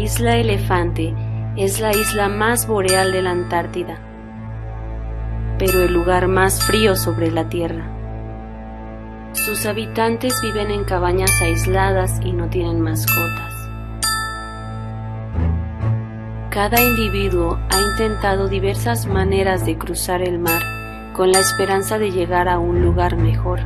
Isla Elefante es la isla más boreal de la Antártida, pero el lugar más frío sobre la Tierra. Sus habitantes viven en cabañas aisladas y no tienen mascotas. Cada individuo ha intentado diversas maneras de cruzar el mar con la esperanza de llegar a un lugar mejor.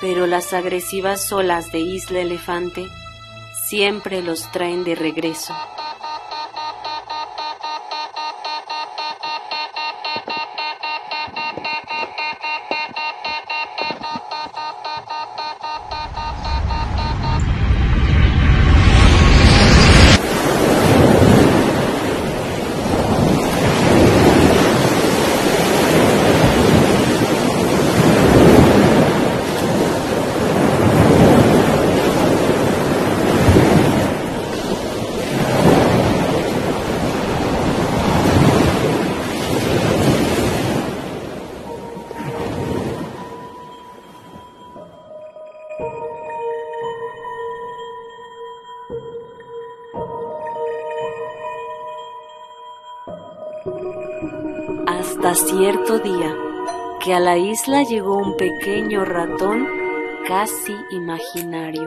Pero las agresivas olas de Isla Elefante siempre los traen de regreso. Hasta cierto día que a la isla llegó un pequeño ratón casi imaginario.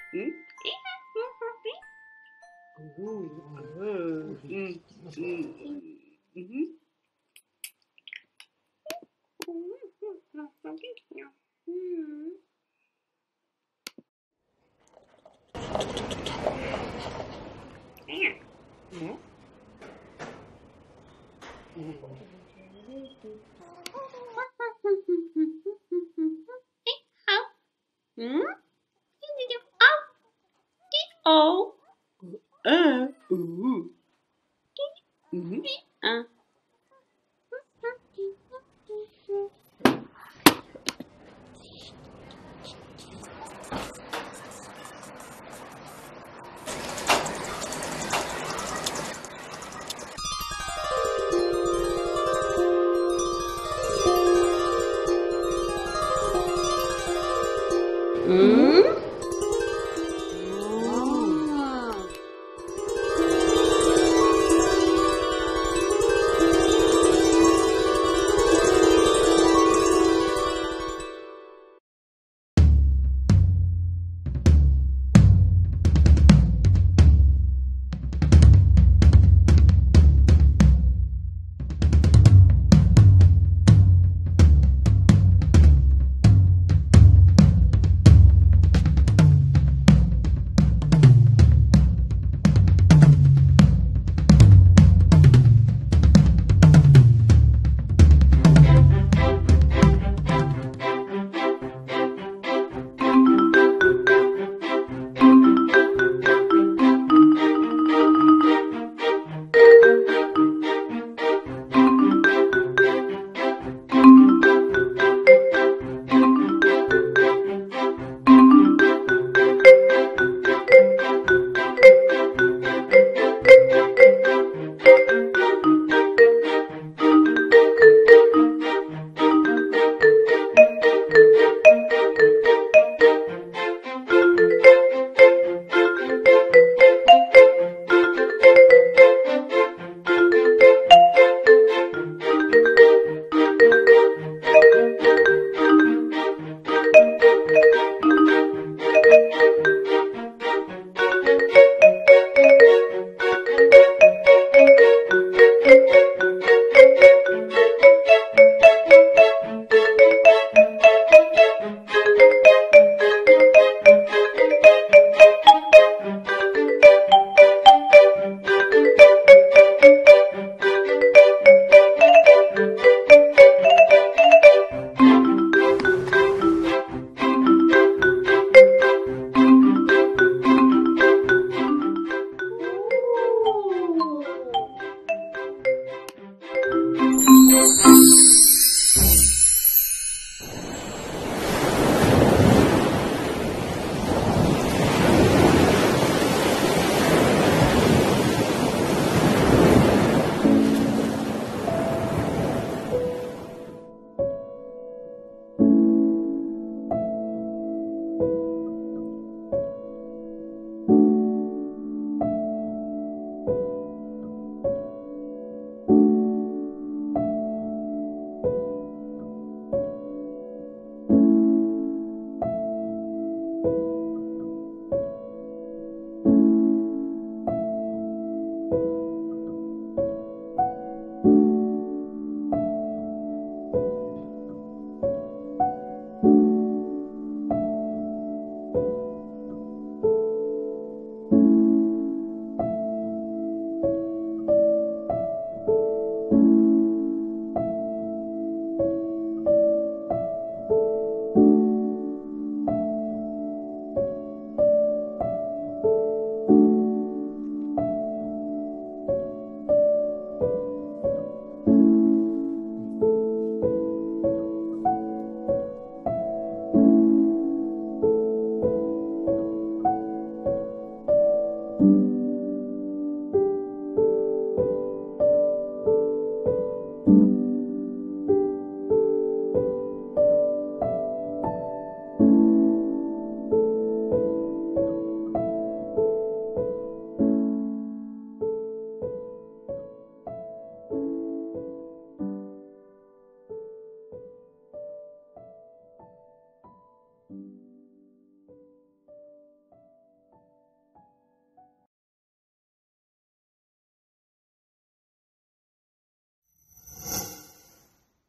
Hmm? Oh. Oh. Uh. Ooh. Uh.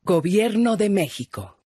Gobierno de México.